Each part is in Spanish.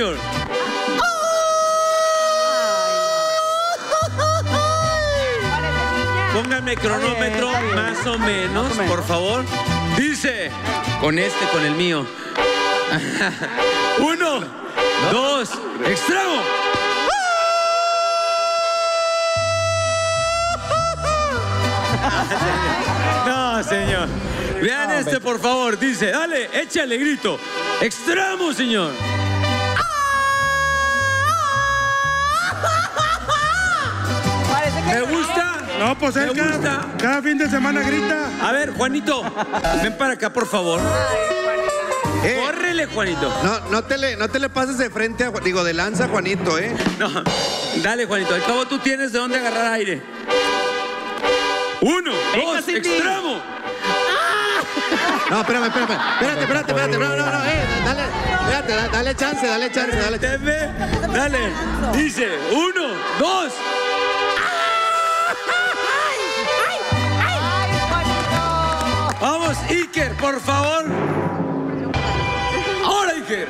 señor. Pónganme cronómetro, está bien. más o menos, Más o menos. por favor. Dice, con este, con el mío. Uno, dos, extremo. No, señor. Vean este, por favor. Dice, dale, échale grito. Extremo, señor. ¿Me gusta? No, pues ¿Me él cada, gusta? cada fin de semana grita. A ver, Juanito, ven para acá, por favor. Eh, Córrele, Juanito. no, no, te le, no te le pases de frente, a, digo, de lanza, Juanito, ¿eh? No, dale, Juanito. Al cabo tú tienes de dónde agarrar aire. Uno, Venga, dos, Cindy. extremo. No, espérame, espérame. Espérate, espérate, espérate. No, no, no, eh, dale, espérate, da- dale chance, dale chance, dale chance. Dale. Dice, uno, dos. Iker, por favor. Ahora, Iker.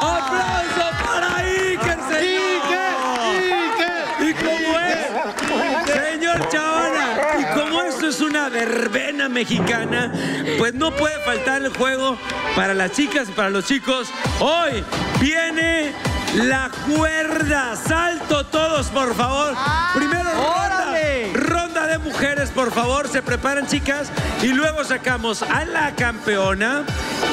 ¡Aplauso para Iker, señor! ¿Y cómo es? Señor Chavana, y como esto es una verbena mexicana, pues no puede faltar el juego para las chicas y para los chicos. Hoy viene la cuerda. Salto todos, por favor. Primero ronda, ¡Órale! ronda de mujeres, por favor. Se preparan, chicas. Y luego sacamos a la campeona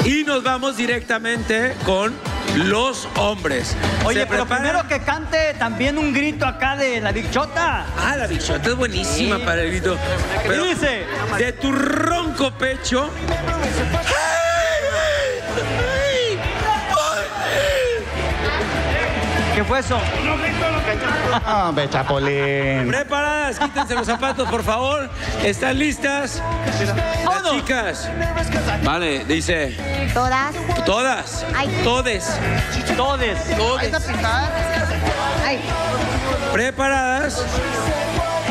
y nos vamos directamente con los hombres. Oye, ¿Se pero primero que cante también un grito acá de la bichota. Ah, la bichota es buenísima Sí. para el grito. ¿Qué Pero dice? de tu ronco pecho. ¿Qué fue eso? Hombre, Chapolín. Preparadas, quítense los zapatos, por favor. ¿Están listas? Las chicas. Vale, dice. Todas. Todas. Ay. Todes. Todes. Todes. Ay. Preparadas.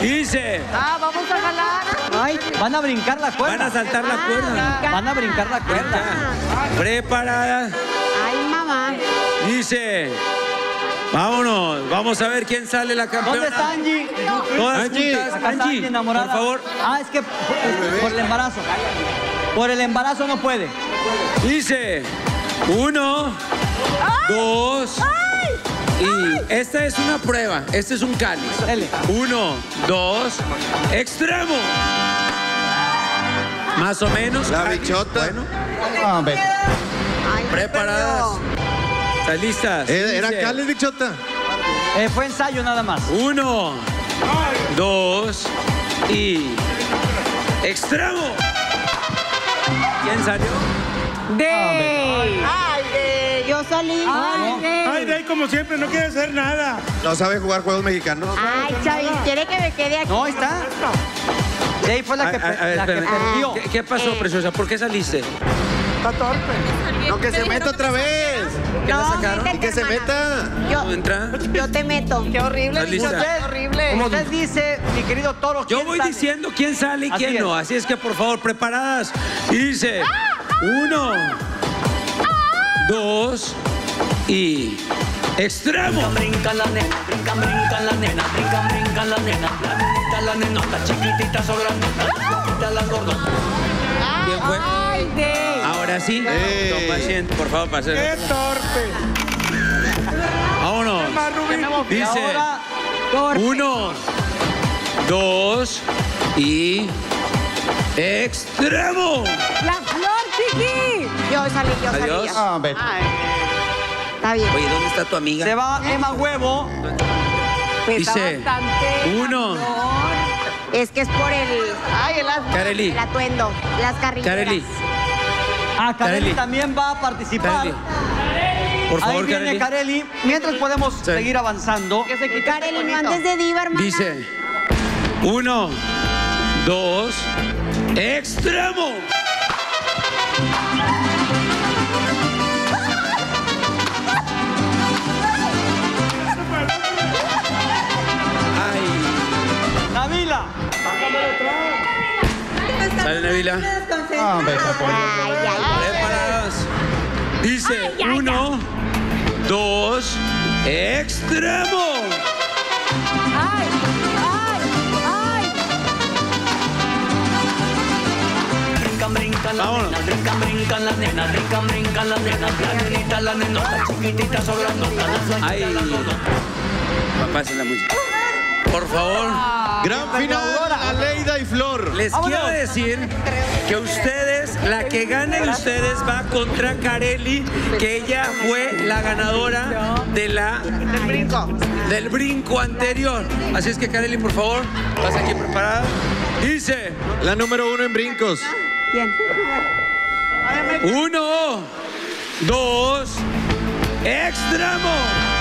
Dice. Ah, vamos a jalar. Ay, van a brincar la cuerda. Van a saltar la cuerda. Van a brincar la cuerda. Preparadas. Ay, mamá. Dice. Vámonos. Vamos a ver quién sale la campeona. ¿Dónde está Angie? Todas Angie. juntas. Angie enamorada. por favor. Ah, es que por, por el embarazo. Por el embarazo no puede. Dice, uno, dos, y esta es una prueba, este es un cáliz. Uno, dos, extremo. Más o menos. La cáliz. bichota. Bueno, Hombre. Ay, preparadas. ¿Están listas? Eh, ¿Era Dice, Cales, bichota? Eh, fue ensayo nada más. Uno, dos, y extremo. ¿Quién salió? De. Ay, de. Yo salí. Ay, de. Ay, de ahí como siempre, no quiere hacer nada. No sabe jugar juegos mexicanos. Ay, Chavi, ¿quiere que me quede aquí? No, ahí está. De ahí fue la que, A- a- a pe- ver, la que espérame. perdió. ¿Qué, qué pasó, Eh. preciosa? ¿Por qué saliste? Está torpe. No, que se meta otra vez. ¿Qué la No, sacaron? métete, Y que se meta. Yo, ¿Tú entra? yo te meto. Qué horrible. Usted, horrible. Como usted dice, mi querido Toro, Yo ¿quién voy sale? diciendo quién sale y Así quién es. no. Así es que, por favor, preparadas. Y dice, uno, dos y extremo. Brinca la nena, brinca, brinca la nena, brinca, brinca la nena. La la nenota, chiquitita, sobrandota, la chiquita, la gordota. ¿Quién fue? Ay, de. Ahora sí. Eh. Asiento, por favor, para ¡Qué torpe! Vámonos. Dice, ahora, uno, dos y extremo. La flor, chiqui. Yo salí, yo salí. Adiós. yo. Hombre. Ay. Está bien. Oye, ¿dónde está tu amiga? se va Emma Huevo. Pesa dice, bastante. uno. Es que es por el. Ay, el, Kareli. el atuendo. Las carrilleras. Kareli, Ah, Kareli también va a participar. Kareli. Por Ahí favor, viene Kareli. Mientras podemos seguir avanzando. Kareli, no andes de diva, hermana. Dice, uno, dos, extremo. Hombre, Chapulín. Preparadas. Dice uno, dos, extremo. ¡Ay! ¡Ay! ¡Ay! Brincan, brincan las nenas, brincan, brincan las nenas, brincan, brincan las nenas, la nenita, la nenota, chiquititas o grandotas, las Ay. flaquitas, las gordotas. Papá, esa es la música. Por favor, Gran final, Aleida y Flor. les quiero decir que ustedes, la que gane de ustedes va contra Carelli, que ella fue la ganadora de la del brinco anterior. Así es que Carelli, por favor, vas aquí preparada. Dice, La número uno en brincos. Uno, dos, extremo.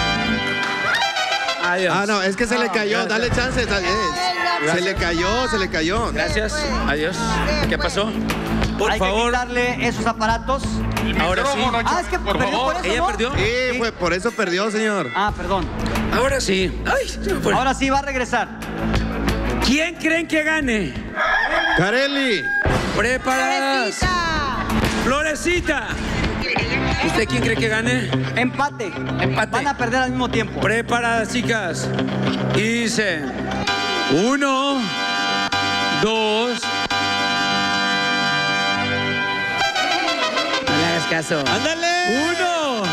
Adiós. Ah, no, es que se le cayó. Dale chance. dale, eh. Se le cayó, se le cayó. Gracias. Adiós. ¿Qué pasó? Por Hay favor. que quitarle esos aparatos. Ahora sí. Ah, es que perdió por eso, ¿Ella ¿no? perdió? Sí, fue, por eso perdió, señor. Ah, perdón. Ahora sí. Ay, se me fue. Ahora sí va a regresar. ¿Quién creen que gane? Carelli. Preparadas. Florecita. ¿Usted quién cree que gane? Empate. Empate. Van a perder al mismo tiempo. Preparadas, chicas. Y dice: uno, dos. No le hagas caso. ¡Ándale! Uno,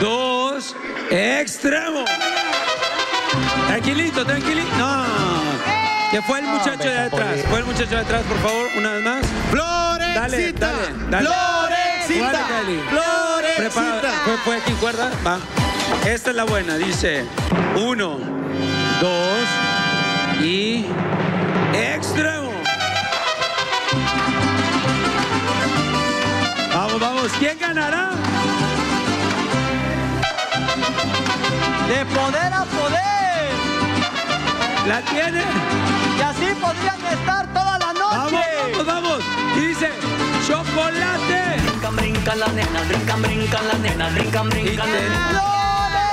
dos, extremo. Tranquilito, tranquilito. No. Que fue el muchacho de atrás. Fue el muchacho de atrás, por favor, una vez más. ¡Florecita! Dale, dale, dale. ¡Florecita! ¡Florecita! ¿Fue, fue aquí cuerda? Va. Esta es la buena. Dice uno, dos y extremo. Vamos, vamos. ¿Quién ganará? De poder a poder. ¿La tiene? Y así podrían estar toda la Vamos, noche. vamos, vamos. Dice chocolate. Brincan, brincan las nenas, brincan, brincan las nenas, brincan, brincan las nenas.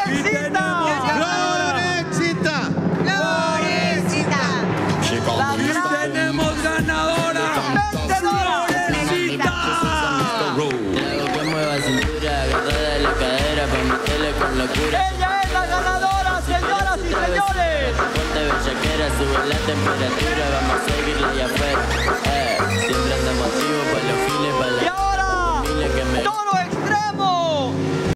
y tenemos ¡Florecita! ¡Florecita! La Y tenemos ganadora. Florecita. que mueva cintura, agarrada la cadera para meterle con locura. Ella es la ganadora, señoras y señores. Ponte bellaquera, sube la temperatura, vamos a ir